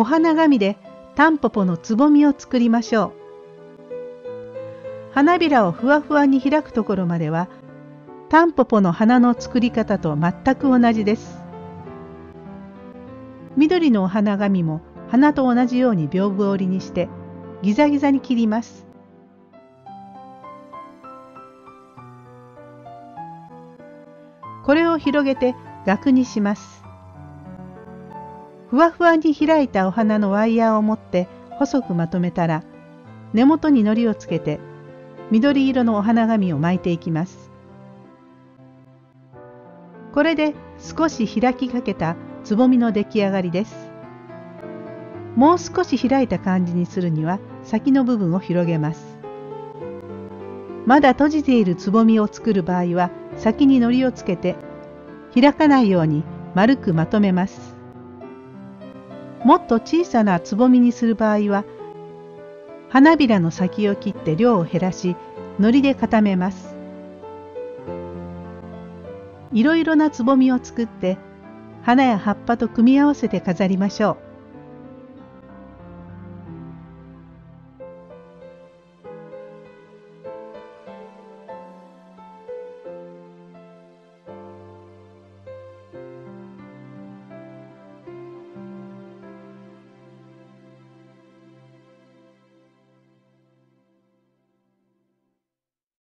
お花紙でタンポポのつぼみを作りましょう。花びらをふわふわに開くところまではタンポポの花の作り方と全く同じです。緑のお花紙も花と同じように屏風折りにしてギザギザに切ります。これを広げて額にします。ふわふわに開いたお花のワイヤーを持って細くまとめたら根元に糊をつけて緑色のお花紙を巻いていきます。これで少し開きかけたつぼみの出来上がりです。もう少し開いた感じにするには先の部分を広げます。まだ閉じているつぼみを作る場合は先に糊をつけて開かないように丸くまとめます。もっと小さなつぼみにする場合は花びらの先を切って量を減らし糊で固めます。いろいろなつぼみを作って花や葉っぱと組み合わせて飾りましょう。